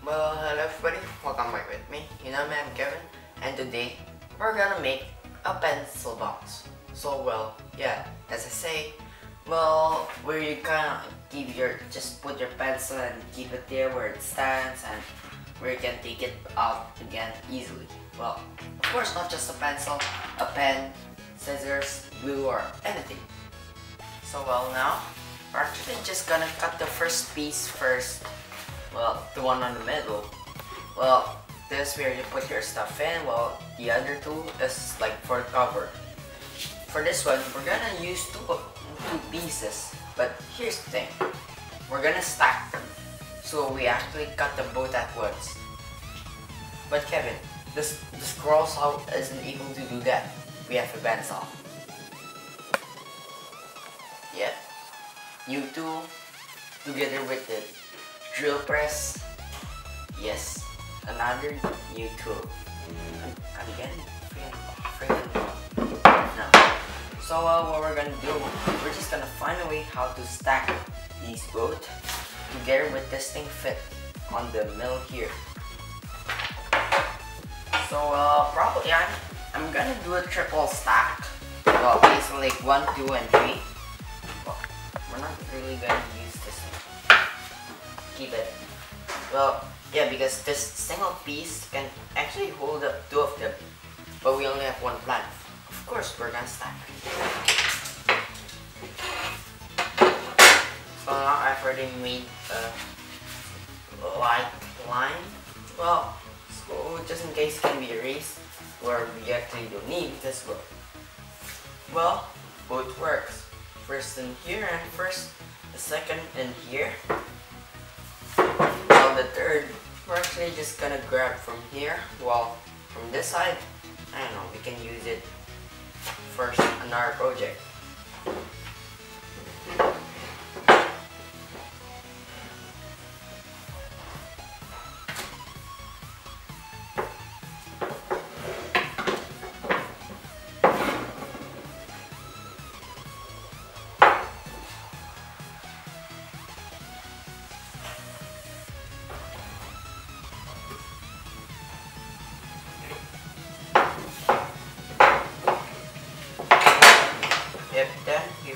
Well, hello everybody, welcome back with me. You know me, I'm Kevin, and today we're gonna make a pencil box. So well, yeah, as I say, well, where you kind of keep your, just put your pencil and keep it there where it stands and where you can take it out again easily. Well, of course not just a pencil, a pen, scissors, glue or anything. So well now, we're actually just gonna cut the first piece first. Well, the one on the middle. Well, this where you put your stuff in, while the other two is like for cover. For this one, we're gonna use two, two pieces. But here's the thing, we're gonna stack them. So we actually cut them both at once. But Kevin, this the scroll saw isn't able to do that. We have a bandsaw. Yep. You two, together with the drill press. Yes, another new tool. And, and again, friggin', friggin' no. So uh, what we're gonna do, we're just gonna find a way how to stack these both together with this thing fit on the middle here. So uh, probably I'm, I'm gonna do a triple stack. Well, basically like one, two, and three. Well, we're not really gonna. Keep it. Well, yeah, because this single piece can actually hold up two of them, but we only have one plant. Of course, we're gonna stack. So now I've already made a light line. Well, so just in case it can be erased, where we actually don't need this well, well, both works. First in here and first, the second in here. The third, we're actually just gonna grab from here. Well, from this side, I don't know, we can use it first on our project.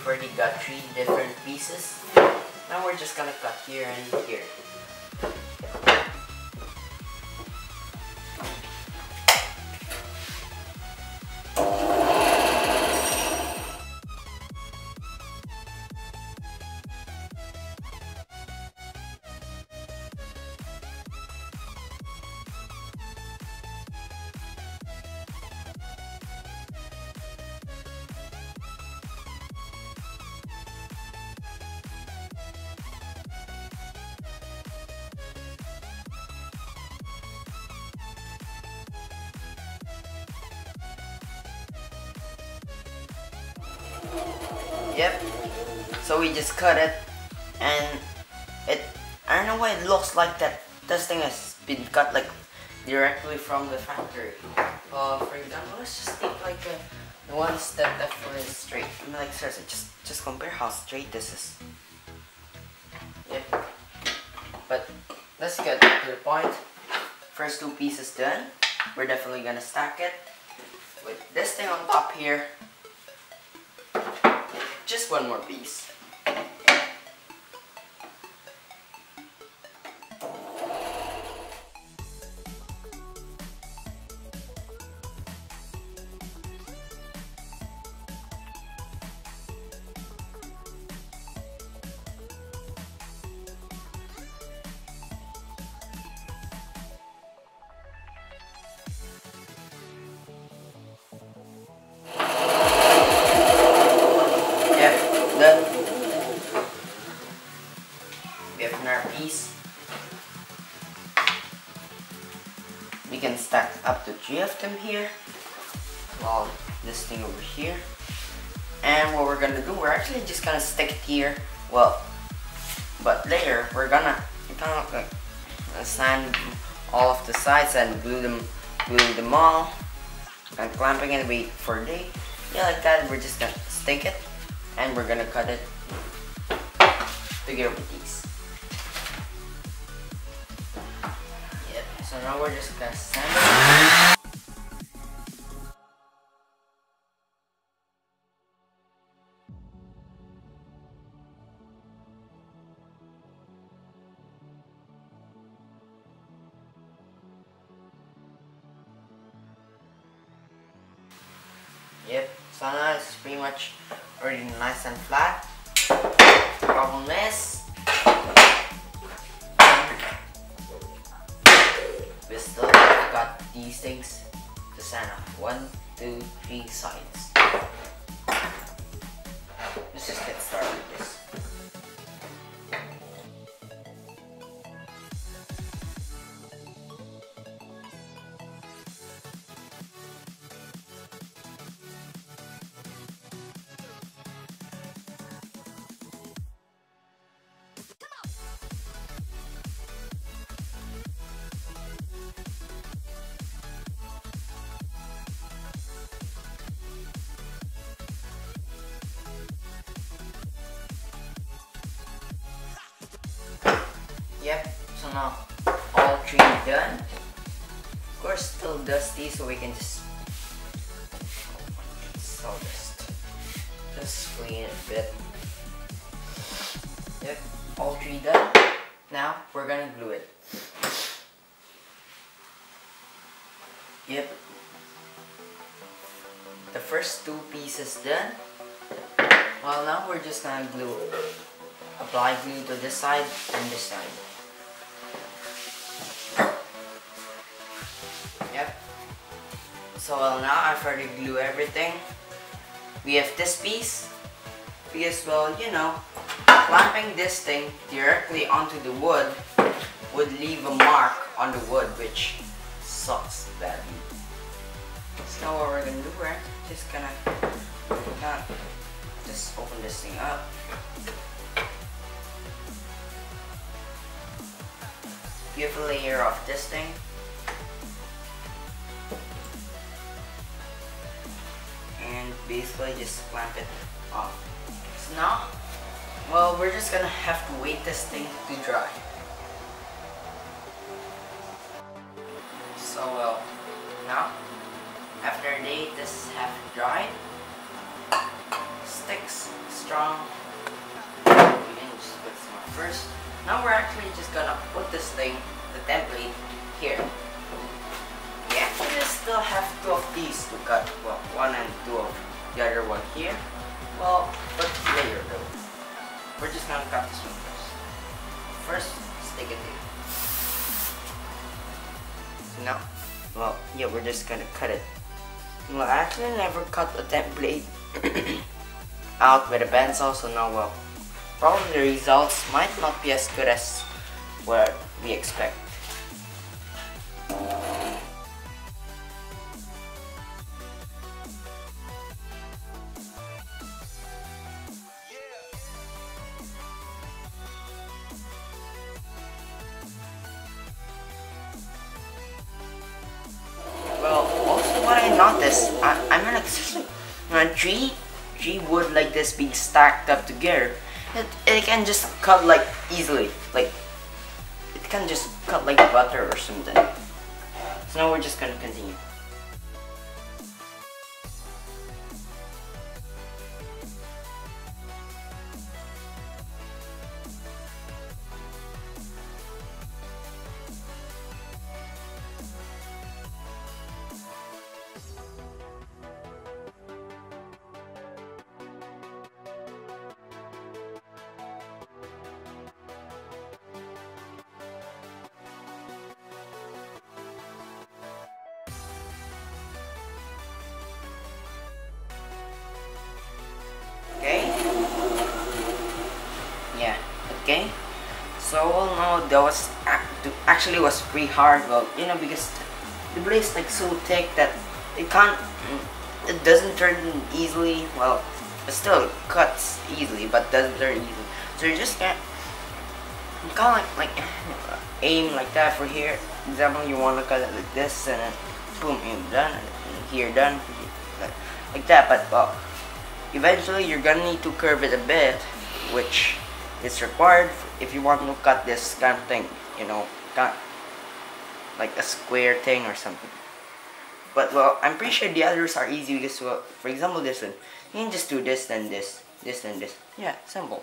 Already got three different pieces. Now we're just gonna cut here and here. Yep. So we just cut it and it I don't know why it looks like that this thing has been cut like directly from the factory. Uh, for example, let's just take like a, the ones that one is straight. I mean, like seriously, just just compare how straight this is. Yep. But let's get to the point. First two pieces done. We're definitely gonna stack it with this thing on top here just one more piece. Here. Well, this thing over here. And what we're gonna do, we're actually just gonna stick it here. Well, but later we're gonna kind of like sand all of the sides and glue them, glue them all, and clamping it. Wait for a day. Yeah, like that. We're just gonna stick it and we're gonna cut it together with these. Yep. So now we're just gonna sand it. So now it's pretty much already nice and flat. Problem is, we still got these things to sand off. One, two, three sides. Let's just get started with this. Yep, so now all three done. Of course, still dusty, so we can just. So dust. Just clean it a bit. Yep, all three done. Now we're gonna glue it. Yep. The first two pieces done. Well, now we're just gonna glue apply glue to this side and this side. So well now I've already glue everything. We have this piece because well you know clamping this thing directly onto the wood would leave a mark on the wood which sucks badly. So what we're gonna do, we're just gonna, gonna just open this thing up. Give a layer of this thing. And basically just clamp it off. So now, well, we're just gonna have to wait this thing to dry. So, well, now, after a day this half dried, sticks strong. Can just put some first. Now we're actually just gonna put this thing, the template, here. Still have two of these to cut. Well, one and two of the other one here. Well, but later though. We're just gonna cut this one first. First, stick it here. So now, well, yeah, we're just gonna cut it. Well, I actually never cut a template out with a pencil, so now, well, probably the results might not be as good as what we expect. What I noticed, I, I'm an especially when tree, tree wood like this being stacked up together, it, it can just cut like easily, like it can just cut like butter or something. So now we're just gonna continue. Okay. So well, no, that was actually was pretty hard. Well, you know because the blade is like so thick that it can't. Mm, it doesn't turn easily. Well, it still cuts easily, but doesn't turn easily. So you just can't. You can't like like aim like that for here. Example, you want to cut it like this, and then boom, you're done. Here done, like that. But well eventually you're gonna need to curve it a bit which is required if you want to cut this kind of thing you know like a square thing or something. But well, I'm pretty sure the others are easy because well, for example this one, you can just do this then this, this then this. Yeah, simple.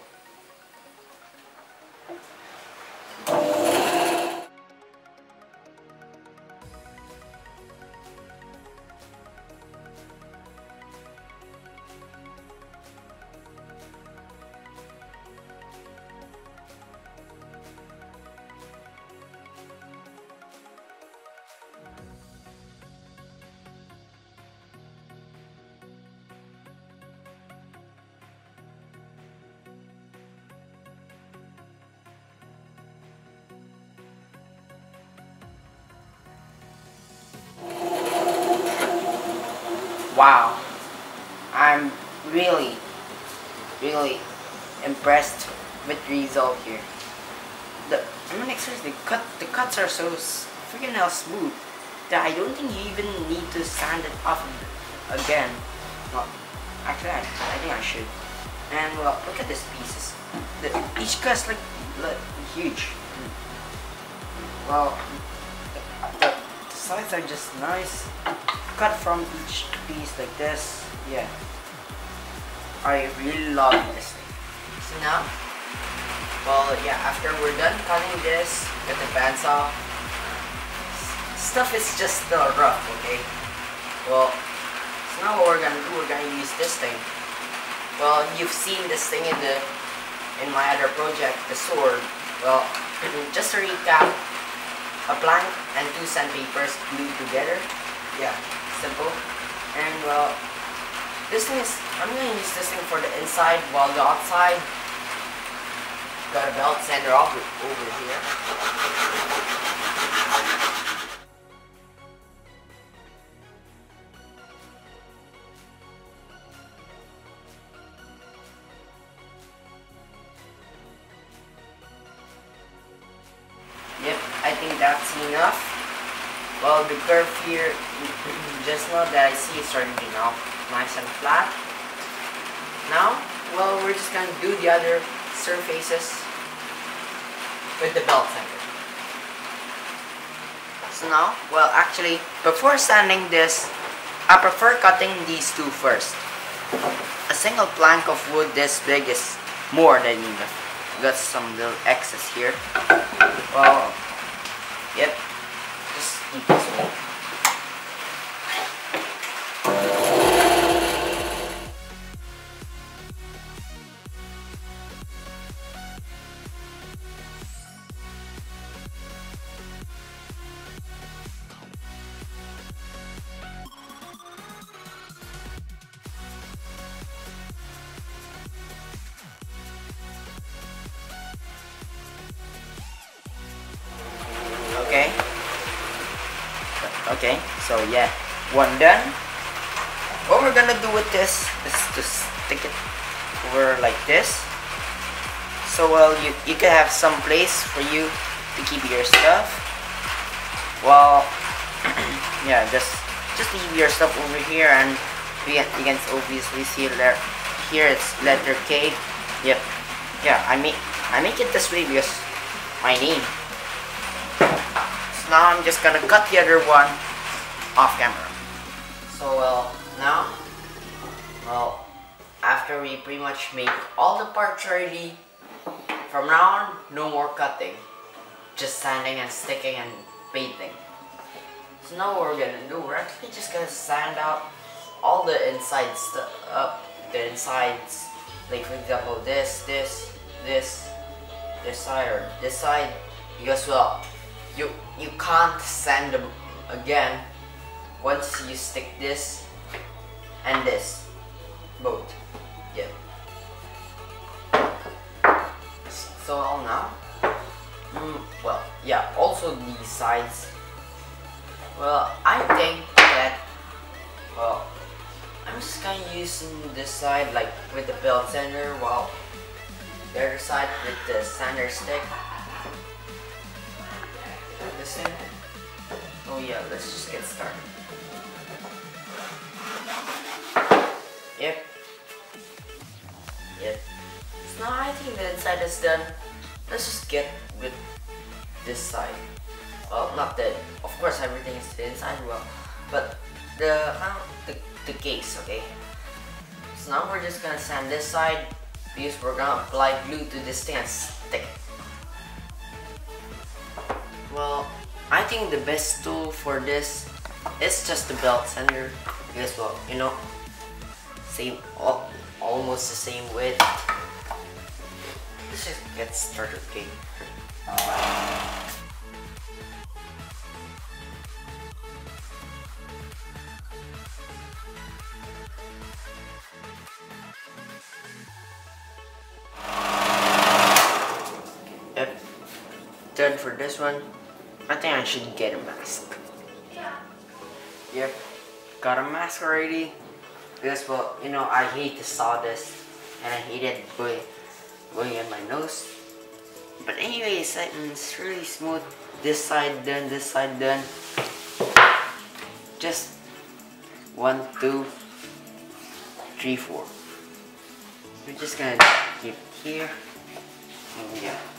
Wow, I'm really, really impressed with the result here. The I'm mean, like seriously, cut the cuts are so freaking hell smooth that I don't think you even need to sand it off again. Well, actually, I, I think I should. And well, look at these pieces. The, each cut's like, like huge. Well, the, the, the sides are just nice cut from each piece like this. Yeah. I really love this thing. So now, well, yeah, after we're done cutting this, cut the bands off, stuff is just still rough, okay? Well, so now what we're gonna do, we're gonna use this thing. Well, you've seen this thing in the in my other project, the sword. Well, just to recap, a plank and two sandpapers glued together. Yeah, simple. And well, this thing is, I'm gonna use this thing for the inside while the outside got a belt sander over, over here. Yep, I think that's enough. Well, the curve here, now that I see it's starting to off nice and flat. Now, well, we're just gonna do the other surfaces with the belt sander. So now, well, actually, before sanding this, I prefer cutting these two first. A single plank of wood this big is more than enough. Got some little excess here. Well, Okay, so yeah, one done. What we're gonna do with this is to stick it over like this. So well, you you can have some place for you to keep your stuff. Well, yeah, just just leave your stuff over here, and you can, you can obviously see there. Here it's letter K. Yep. Yeah, I make I make it this way because my name so now I'm just gonna cut the other one off camera. So well, now, well, after we pretty much make all the parts ready, from now on, no more cutting. Just sanding and sticking and painting. So now what we're gonna do, we're actually just gonna sand out all the inside stuff, up uh, the insides, like for example, this, this, this, this side, or this side, because well, you you can't sand them again once you stick this and this both. Yeah. So all now? Mm, well yeah also these sides. Well I think that well I'm just kind of using this side like with the belt sander while the other side with the sander stick. This? Oh yeah, let's just get started. Yep. Yep. So now I think the inside is done. Let's just get with this side. well, not that. of course everything is inside well, but the, the, the case, okay? So now we're just gonna sand this side because we're gonna apply glue to this thing and stick. Well, I think the best tool for this is just the belt sander because well, you know, same, almost the same width. Let's just get started, okay? Yep. Done for this one. I think I should get a mask. Yep. Got a mask already. Because well, you know, I hate the sawdust and I hate it going going in my nose. But anyways, it's really smooth. This side done, this side done. Just one, two, three, four. We're just gonna keep here. And yeah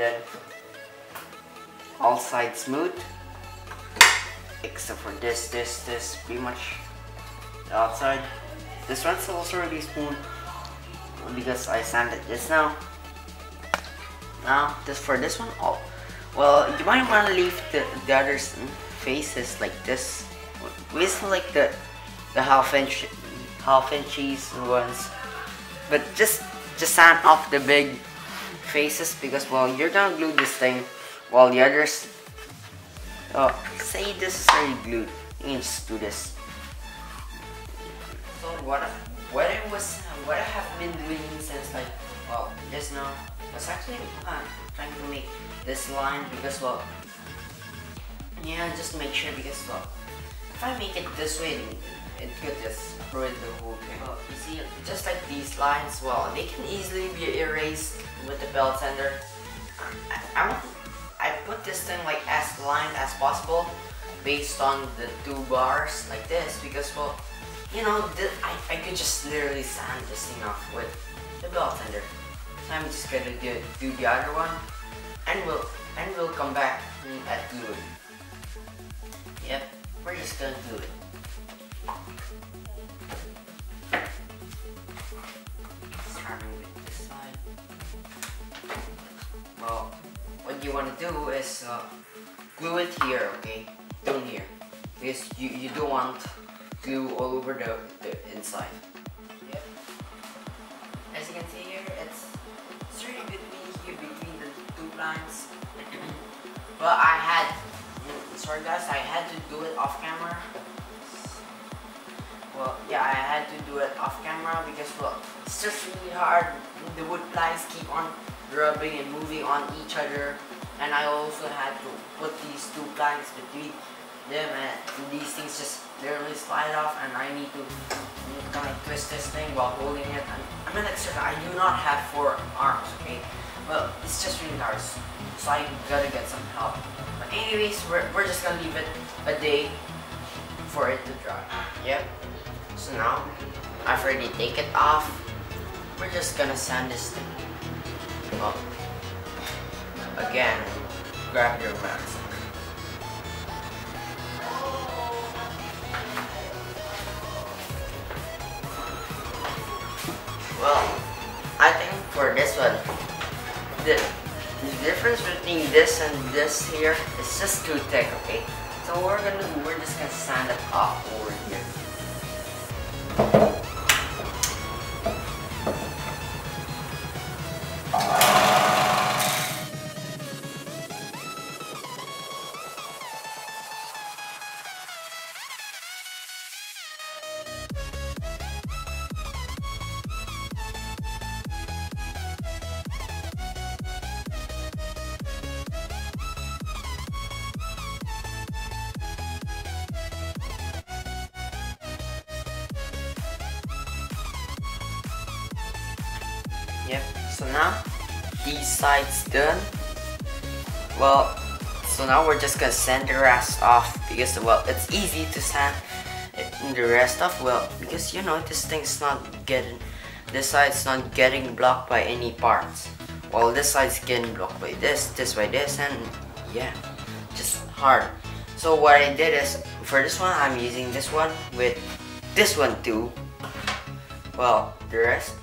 then all sides smooth except for this this this pretty much the outside. This one's also really smooth because I sanded this now. Now this for this one oh well you might want to leave the, the other faces like this with like the the half inch half inches ones but just just sand off the big faces because well you're gonna glue this thing while the others oh say this is already glued. You can just do this. So what what I was what I have been doing since like well just now was actually uh, trying to make this line because well yeah just make sure because well if I make it this way it could just ruin the whole thing. Well, you see, just like these lines, well, they can easily be erased with the belt sander. I, I, I put this thing like as lined as possible based on the two bars like this because, well, you know, I, I could just literally sand this thing off with the belt sander. So I'm just gonna do, do the other one and we'll, and we'll come back at gluing. Yep, we're just gonna do it. Well, what you want to do is uh, glue it here, okay? Down here. Because you, you don't want glue all over the, the inside. Yep. As you can see here, it's, it's really between here, between the two lines. but I had, sorry guys, I had to do it off camera well, yeah, I had to do it off camera because, well, it's just really hard. The wood lines keep on rubbing and moving on each other. And I also had to put these two planks between them and these things just literally slide off and I need to kind of twist this thing while holding it. And I'm an extra, I do not have four arms, okay? Well, it's just really hard, so I gotta get some help. But anyways, we're, we're just gonna leave it a day for it to dry. Yep. So now, after they take it off, we're just gonna sand this thing up. Again, grab your mask. Well, I think for this one, the, the difference between this and this here is just too thick, okay? So we're gonna we're just gonna sand it off over here. Yep, so now these sides done. Well, So now we're just gonna sand the rest off because well, it's easy to sand the rest off. Well, because you know this thing's not getting, this side's not getting blocked by any parts. Well, this side's getting blocked by this, this by this, and yeah, just hard. So what I did is, for this one, I'm using this one with this one too. Well, the rest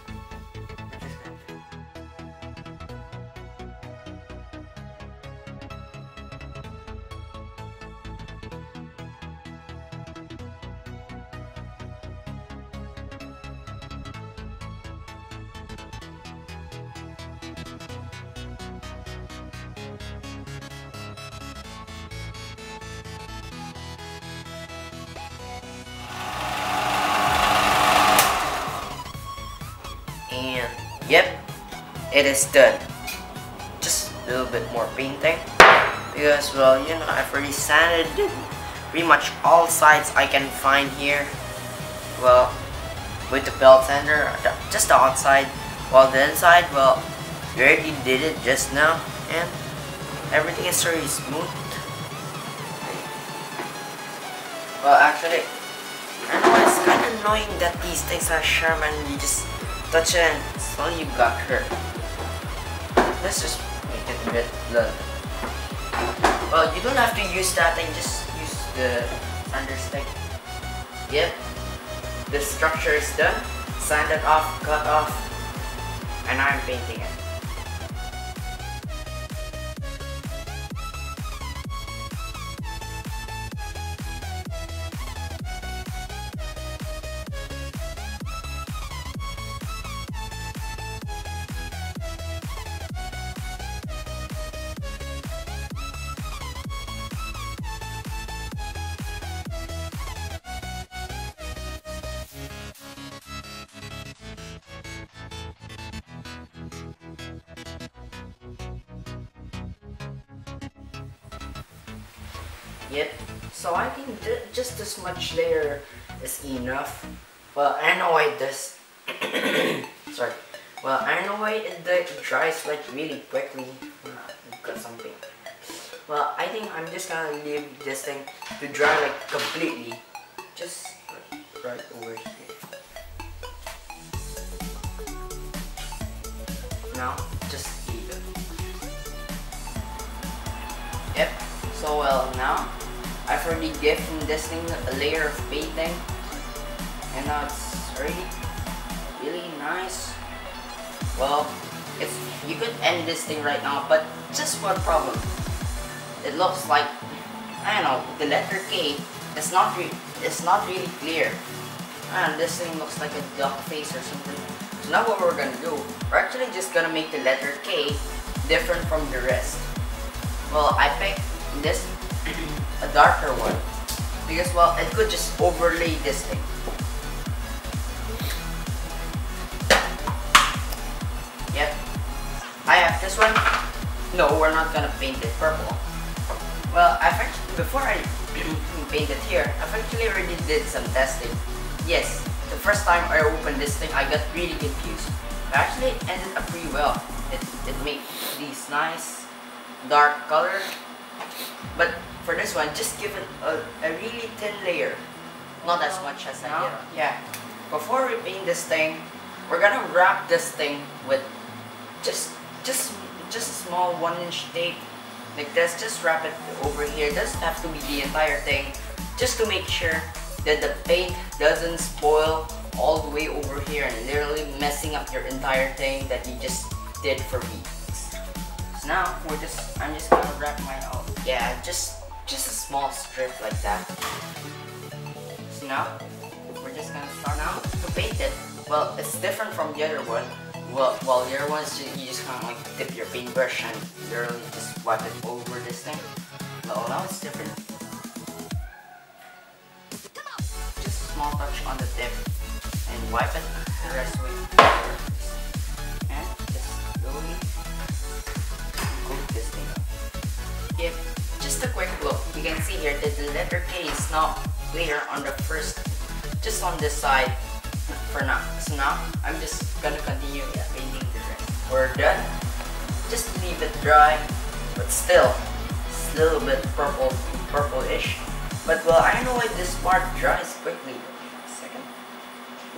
it is done. Just a little bit more painting. Because, well, you know, I've already sanded pretty much all sides I can find here. Well, with the belt sander, just the outside. While the inside, well, we already did it just now. And everything is very smooth. Well, actually, I know it's kind of annoying that these things are sharp and you just touch it and you got hurt. Let's just make it a bit blood. Well, you don't have to use that thing, just use the understick. Yep, the structure is done. Sand it off, cut off, and I'm painting it. Sorry. Well, I don't know why it, dries like really quickly. got something. Well, I think I'm just gonna leave this thing to dry like completely. Just right over here. Now, just leave it. Yep. So well now, I've already given this thing a layer of painting and now it's really nice. Well it's you could end this thing right now but just one problem. It looks like I don't know the letter K is not re it's not really clear. And this thing looks like a duck face or something. So now what we're gonna do we're actually just gonna make the letter K different from the rest. Well I picked this a darker one. Because well it could just overlay this thing no we're not gonna paint it purple well I've actually before I paint it here I've actually already did some testing yes the first time I opened this thing I got really confused but actually it ended up pretty well it, it made these nice dark color but for this one, just give it a, a really thin layer. Not as much as I did. Yeah. Before we paint this thing, we're gonna wrap this thing with just just just a small one inch tape like this. Just wrap it over here. Doesn't have to be the entire thing. Just to make sure that the paint doesn't spoil all the way over here and literally messing up your entire thing that you just did for weeks. So now we're just I'm just gonna wrap mine out. Yeah, just just a small strip like that. So now, we're just gonna start now to paint it. Well, it's different from the other one. Well, the other ones you just kind of like dip your paintbrush and literally just wipe it over this thing. Well, now it's different. Just a small touch on the tip and wipe it the rest with and just slowly coat this thing up. If just a quick look, you can see here that the letter K is not clear on the first, just on this side for now. So now, I'm just gonna continue painting the rest. We're done. Just leave it dry, but still, it's a little bit purple, purple-ish. But well, I know why this part dries quickly. Second.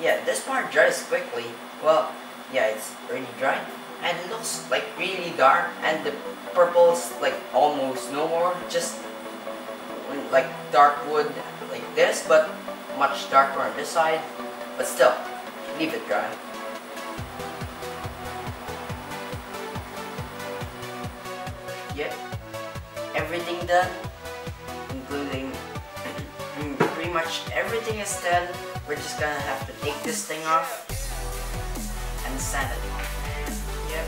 Yeah, this part dries quickly. Well, yeah, it's already dry. And it looks like really dark and the purple's like almost no more. Just like dark wood like this, but much darker on this side. But still, leave it dry. Yep, everything done, including pretty much everything is done. We're just gonna have to take this thing off and sand it. off. Yep.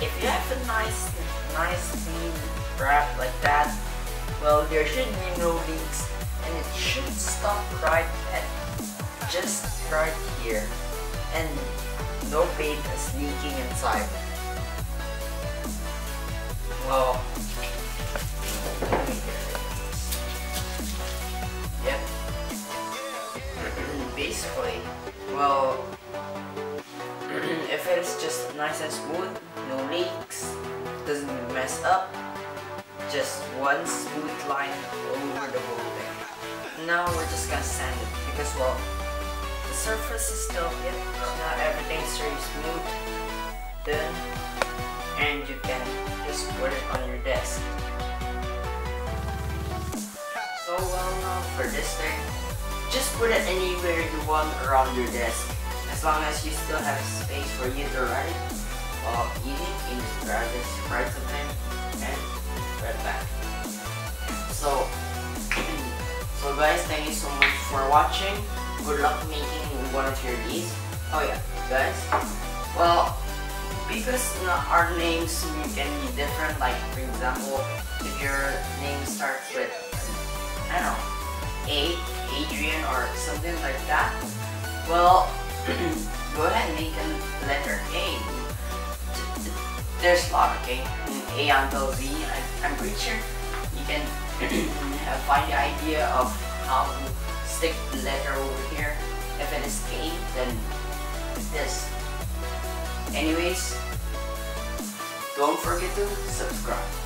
If you have a nice, nice clean wrap like that, well, there should be no leaks and it should stop right at just right here and no paint is leaking inside. Well, Yep. Basically, well, if it's just nice and smooth, no leaks, doesn't mess up, just one smooth line over the whole thing. Now we're just gonna sand it because well, surface is still, yep, now everything's very smooth, done, and you can just put it on your desk. So well now for this thing, just put it anywhere you want around your desk. As long as you still have space for you to write while eating, just grab this, write something, and right back. So, so guys, thank you so much for watching. Good luck making one of your these. Oh yeah, guys. Well, because our names can be different, like for example, if your name starts with, I don't know, A, Adrian, or something like that, well, go ahead and make a letter A. There's a lot, okay? A until Z. I, I'm pretty sure you can find the idea of how to stick the letter over here. If it is K, then it's this. Anyways, don't forget to subscribe.